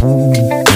Thank